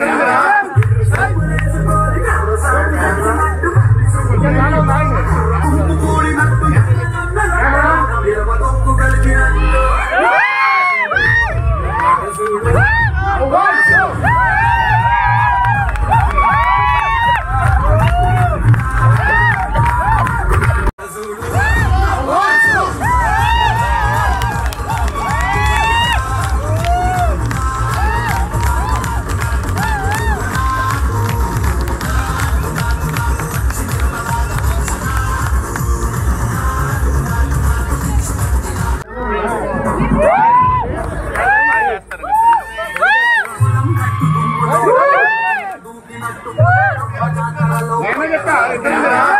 Yeah. food. ¡Gracias!